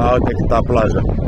alta que está a plaja.